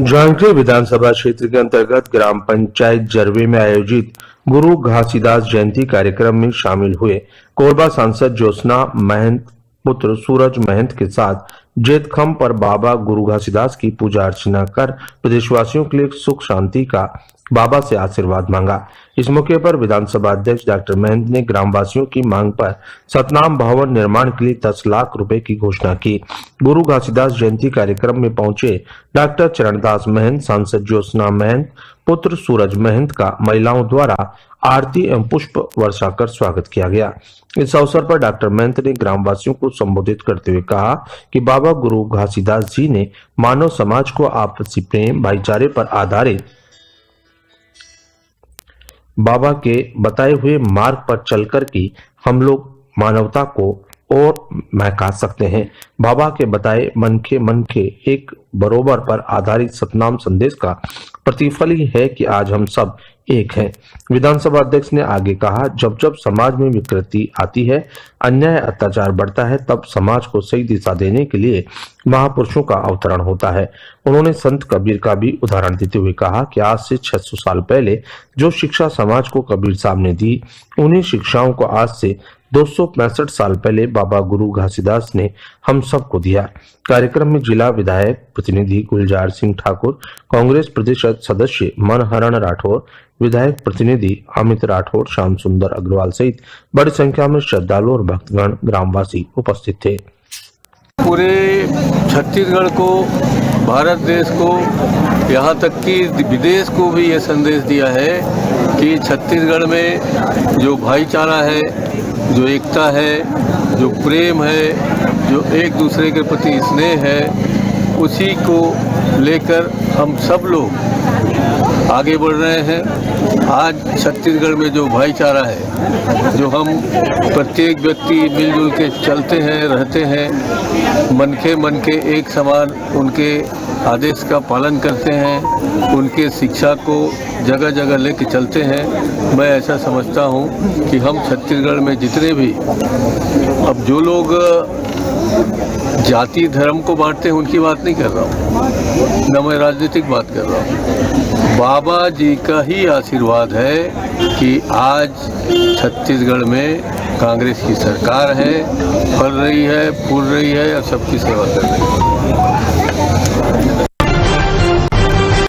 जांजगीर विधानसभा क्षेत्र के अंतर्गत ग्राम पंचायत जरवे में आयोजित गुरु घासीदास जयंती कार्यक्रम में शामिल हुए कोरबा सांसद ज्योत्ना महंत, पुत्र सूरज महंत के साथ जेतखम पर बाबा गुरु घासीदास की पूजा अर्चना कर प्रदेशवासियों के लिए सुख शांति का बाबा से आशीर्वाद मांगा। इस मौके पर विधानसभा अध्यक्ष डॉक्टर महंत ने ग्रामवासियों की मांग पर सतनाम भवन निर्माण के लिए दस लाख रुपए की घोषणा की। गुरु घासीदास जयंती कार्यक्रम में पहुँचे डॉक्टर चरणदास महंत, सांसद ज्योत्सना महंत, पुत्र सूरज महंत का महिलाओं द्वारा आरती एवं पुष्प वर्षा कर स्वागत किया गया। इस अवसर पर डॉक्टर महंत ने ग्रामवासियों को संबोधित करते हुए कहा कि बाबा गुरु घासीदास जी ने मानव समाज को आपसी प्रेम, भाईचारे पर आधारित बाबा के बताए हुए मार्ग पर चलकर की हम लोग मानवता को और महका सकते हैं। बाबा के बताए मन के मन के एक बरोबर पर आधारित सतनाम संदेश का प्रतिफल ही है कि आज हम सब एक है। विधानसभा अध्यक्ष ने आगे कहा, जब जब समाज में विकृति आती है, अन्याय, अत्याचार बढ़ता है, तब समाज को सही दिशा देने के लिए महापुरुषों का अवतरण होता है। उन्होंने संत कबीर का भी उदाहरण देते हुए कहा कि आज से 600 साल पहले जो शिक्षा समाज को कबीर साहब ने दी, उन्हीं शिक्षाओं को आज से दो सौ पैंसठ साल पहले बाबा गुरु घासीदास ने हम सबको दिया। कार्यक्रम में जिला विधायक प्रतिनिधि गुलजार सिंह ठाकुर, कांग्रेस प्रदेश सदस्य मनहरण राठौर, विधायक प्रतिनिधि अमित राठौर, श्याम सुंदर अग्रवाल सहित बड़ी संख्या में श्रद्धालु और भक्तगण ग्रामवासी उपस्थित थे। पूरे छत्तीसगढ़ को, भारत देश को यहाँ तक कि विदेश को भी ये संदेश दिया है कि छत्तीसगढ़ में जो भाईचारा है, जो एकता है, जो प्रेम है, जो एक दूसरे के प्रति स्नेह है, उसी को लेकर हम सब लोग आगे बढ़ रहे हैं। आज छत्तीसगढ़ में जो भाईचारा है, जो हम प्रत्येक व्यक्ति मिलजुल के चलते हैं, रहते हैं, मन के मन के एक समान उनके आदेश का पालन करते हैं, उनके शिक्षा को जगह जगह लेके चलते हैं, मैं ऐसा समझता हूँ कि हम छत्तीसगढ़ में जितने भी, अब जो लोग जाति धर्म को बांटते हैं, उनकी बात नहीं कर रहा हूँ। न मैं राजनीतिक बात कर रहा हूँ। बाबा जी का ही आशीर्वाद है कि आज छत्तीसगढ़ में कांग्रेस की सरकार है फल रही है, फूल रही है और सबकी सेवा कर रही है।